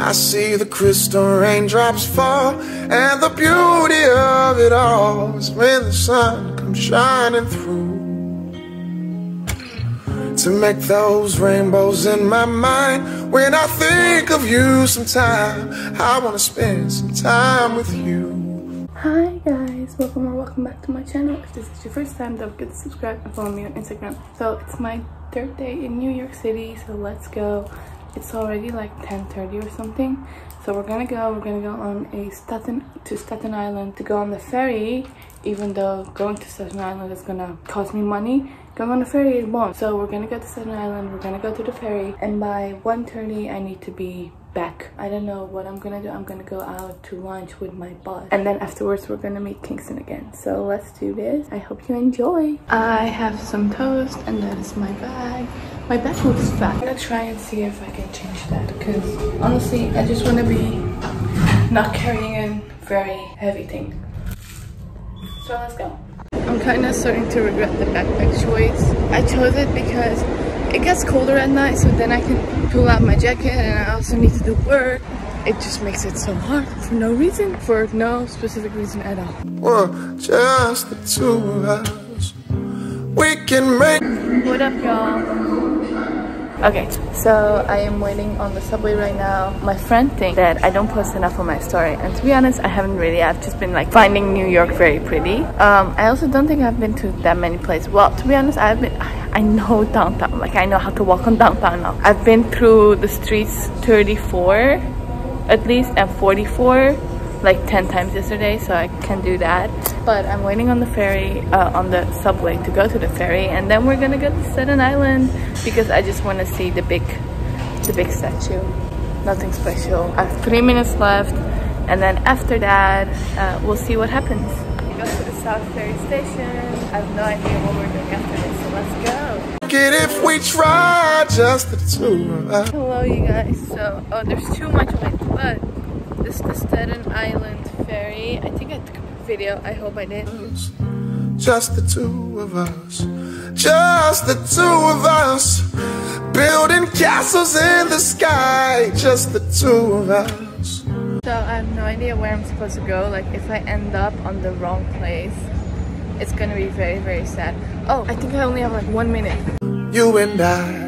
I see the crystal raindrops fall, and the beauty of it all is when the sun comes shining through. To make those rainbows in my mind, when I think of you sometime, I wanna spend some time with you. Hi guys, welcome or welcome back to my channel. If this is your first time, don't forget to subscribe and follow me on Instagram. So it's my third day in New York City, so let's go. It's already like 10.30 or something. So we're gonna go, we're gonna go on a Staten, to Staten Island to go on the ferry, even though going to Staten Island is gonna cost me money. Going on the ferry it won't. So we're gonna go to Staten Island, we're gonna go to the ferry, and by 1.30 I need to be back. I don't know what I'm gonna do. I'm gonna go out to lunch with my boss. And then afterwards we're gonna meet Kingston again. So let's do this. I hope you enjoy. I have some toast and that is my bag. My bag looks fat. I'm gonna try and see if I can change that because honestly I just wanna be not carrying a very heavy thing. So let's go. I'm kind of starting to regret the backpack choice. I chose it because it gets colder at night so then I can pull out my jacket and I also need to do work. It just makes it so hard for no reason, for no specific reason at all. Well, just the two of us. We can make. What up, y'all? Okay, so I am waiting on the subway right now. My friend thinks that I don't post enough on my story, and to be honest, I haven't really. I've just been like finding New York very pretty. Um, I also don't think I've been to that many places. Well, to be honest, I've been. I know downtown. Like I know how to walk on downtown now. I've been through the streets 34, at least, and 44 like 10 times yesterday so I can do that but I'm waiting on the ferry uh, on the subway to go to the ferry and then we're gonna go to Staten Island because I just want to see the big the big statue nothing special I have three minutes left and then after that uh, we'll see what happens we go to the South Ferry Station I have no idea what we're doing after this so let's go it if we try just the two of us. Hello you guys. So, oh there's too much wind, but this is the Staten Island ferry. I think I took a video. I hope I did. Just the two of us. Just the two of us. Building castles in the sky. Just the two of us. So I have no idea where I'm supposed to go. Like if I end up on the wrong place, it's gonna be very, very sad. Oh, I think I only have like one minute. You and I.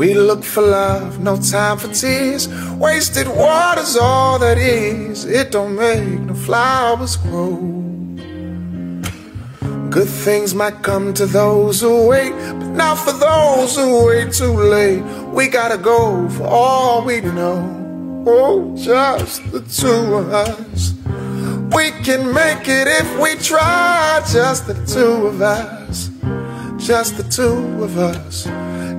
We look for love, no time for tears. Wasted water's all that is. It don't make no flowers grow. Good things might come to those who wait, but not for those who wait too late. We gotta go for all we know. Oh, just the two of us. We can make it if we try. Just the two of us. Just the two of us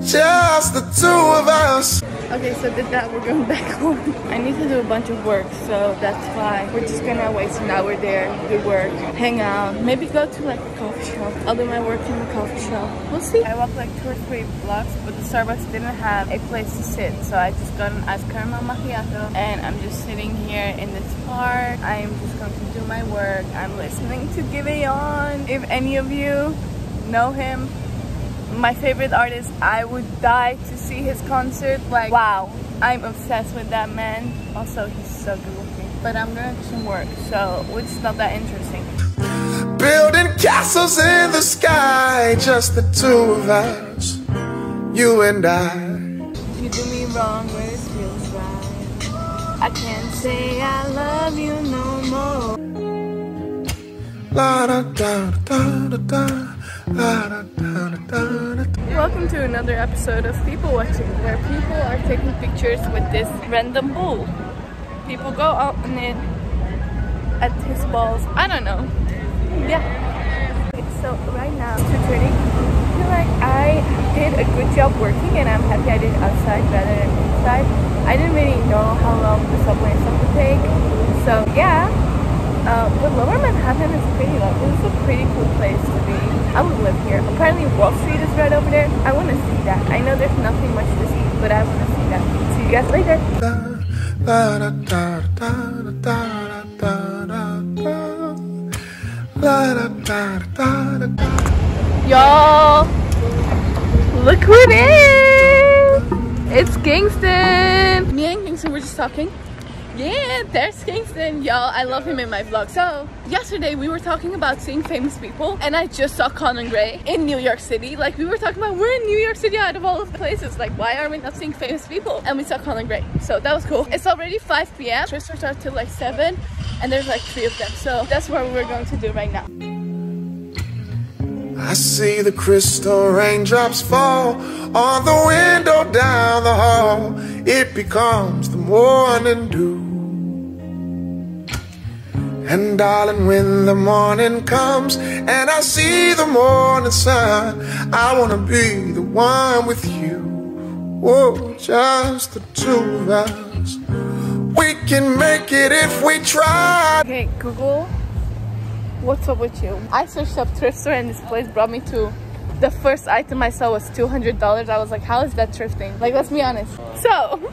just the two of us. Okay, so did that, we're going back home. I need to do a bunch of work, so that's why we're just gonna waste an hour there, do work, hang out, maybe go to like a coffee shop. I'll do my work in the coffee shop. We'll see. I walked like two or three blocks, but the Starbucks didn't have a place to sit, so I just got an ice caramel macchiato, and I'm just sitting here in this park. I'm just going to do my work. I'm listening to Giveon. If any of you know him, my favorite artist i would die to see his concert like wow. I'm obsessed with that man. Also he's so good looking. But i'm gonna some work. So it's not that interesting. Building castles in the sky just the two of us you and i. You do me wrong when it feels right. I can't say i love you no more. La da da da da da Welcome to another episode of People Watching, where people are taking pictures with this random bull. People go out on it at his balls. I don't know. Yeah. So right now, 2.30. I feel like I did a good job working and I'm happy I did outside rather than inside. I didn't really know how long the subway and stuff would take. So yeah. Uh, but Lower Manhattan is pretty like, it's a pretty cool place to be. I would live here. Apparently Wall Street is right over there. I want to see that. I know there's nothing much to see, but I want to see that. See you guys later. Y'all, look who it is! It's Kingston. Me and Kingston were just talking. Yeah, there's Kingston, y'all. I love him in my vlog. So, yesterday we were talking about seeing famous people, and I just saw Conan Gray in New York City. Like, we were talking about, we're in New York City out of all of the places. Like, why are we not seeing famous people? And we saw Conan Gray. So, that was cool. It's already 5 p.m. Trips start till like 7, and there's like three of them. So, that's what we're going to do right now. I see the crystal raindrops fall on the window down the hall. It becomes the morning dew. And darling, when the morning comes and I see the morning sun, I wanna be the one with you. Oh, just the two of us. We can make it if we try. Okay, Google, what's up with you? I searched up thrift store and this place brought me to the first item I saw was $200. I was like, how is that thrifting? Like, let's be honest. So,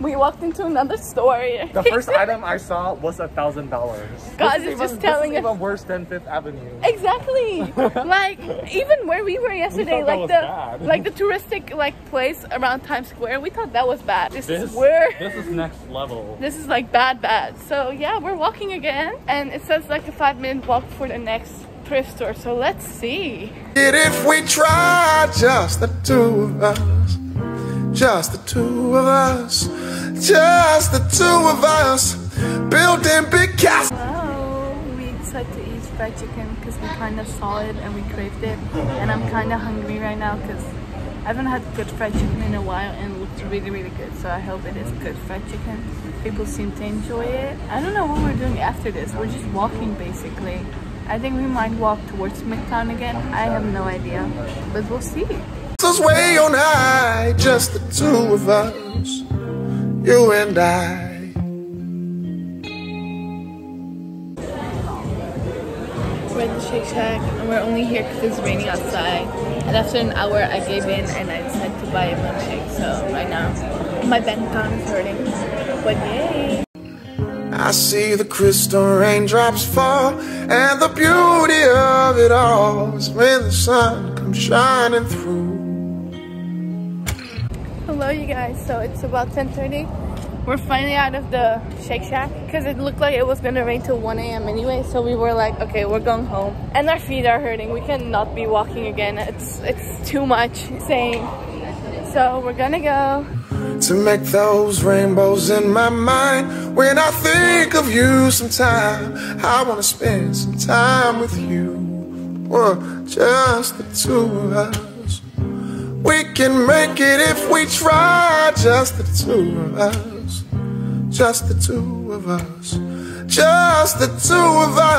we walked into another store. The first item I saw was a thousand dollars. God is just telling us. Even worse than Fifth Avenue. Exactly. like even where we were yesterday, we like the bad. like the touristic like place around Times Square, we thought that was bad. This, this is where this is next level. This is like bad, bad. So yeah, we're walking again, and it says like a five minute walk for the next thrift store. So let's see. If we try, just the two of us, just the two of us. Just the two of us building big castles. We decided to eat fried chicken because we kind of saw it and we craved it. And I'm kind of hungry right now because I haven't had good fried chicken in a while and it looked really, really good. So I hope it is good fried chicken. People seem to enjoy it. I don't know what we're doing after this. We're just walking basically. I think we might walk towards Midtown again. I have no idea, but we'll see. This is way on high, just the two of us you and I. We're at the Shake Shack and we're only here because it's raining outside. And after an hour, I gave in and I decided to buy a milkshake. So right now, my bank account is hurting. But yay! I see the crystal raindrops fall, and the beauty of it all is when the sun comes shining through. You guys, so it's about 10.30. We're finally out of the Shake Shack because it looked like it was gonna rain till 1 a.m. anyway, so we were like, okay, we're going home. And our feet are hurting, we cannot be walking again. It's, it's too much saying. So we're gonna go. To make those rainbows in my mind When I think of you sometime I wanna spend some time with you Or just the two of us we can make it if we try. Just the two of us. Just the two of us. Just the two of us.